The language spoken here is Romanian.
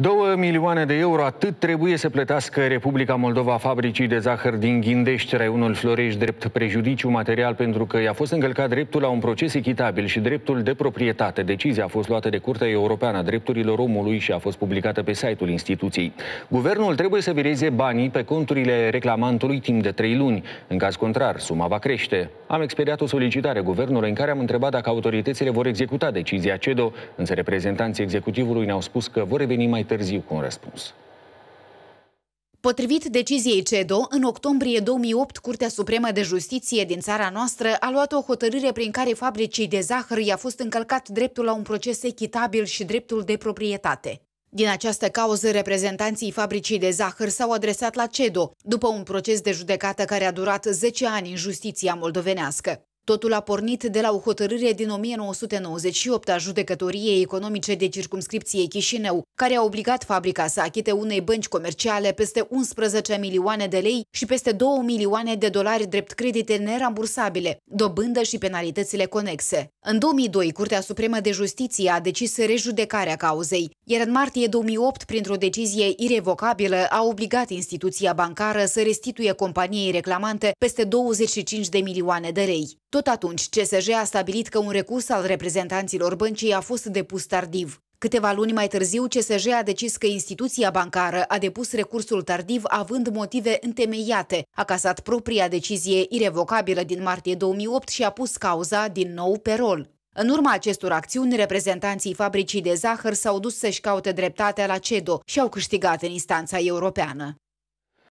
Două milioane de euro atât trebuie să plătească Republica Moldova fabricii de zahăr din Ghindești, raionul Florești, drept prejudiciu material pentru că i-a fost încălcat dreptul la un proces echitabil și dreptul de proprietate. Decizia a fost luată de Curtea Europeană a Drepturilor Omului și a fost publicată pe site-ul instituției. Guvernul trebuie să vireze banii pe conturile reclamantului timp de trei luni. În caz contrar, suma va crește. Am expediat o solicitare guvernului în care am întrebat dacă autoritățile vor executa decizia CEDO, însă reprezentanții executivului ne-au spus că vor reveni mai târziu cu un răspuns. Potrivit deciziei CEDO, în octombrie 2008, Curtea Supremă de Justiție din țara noastră a luat o hotărâre prin care fabricii de zahăr i-a fost încălcat dreptul la un proces echitabil și dreptul de proprietate. Din această cauză, reprezentanții fabricii de zahăr s-au adresat la CEDO, după un proces de judecată care a durat 10 ani în justiția moldovenească. Totul a pornit de la o hotărâre din 1998 a judecătoriei economice de circumscripție Chișinău, care a obligat fabrica să achite unei bănci comerciale peste 11 milioane de lei și peste 2 milioane de dolari drept credite nerambursabile, dobândă și penalitățile conexe. În 2002, Curtea Supremă de Justiție a decis rejudecarea cauzei, iar în martie 2008, printr-o decizie irevocabilă, a obligat instituția bancară să restituie companiei reclamante peste 25 de milioane de lei. Tot atunci, CSJ a stabilit că un recurs al reprezentanților băncii a fost depus tardiv. Câteva luni mai târziu, CSJ a decis că instituția bancară a depus recursul tardiv având motive întemeiate, a casat propria decizie irevocabilă din martie 2008 și a pus cauza din nou pe rol. În urma acestor acțiuni, reprezentanții fabricii de zahăr s-au dus să-și caute dreptatea la CEDO și au câștigat în instanța europeană.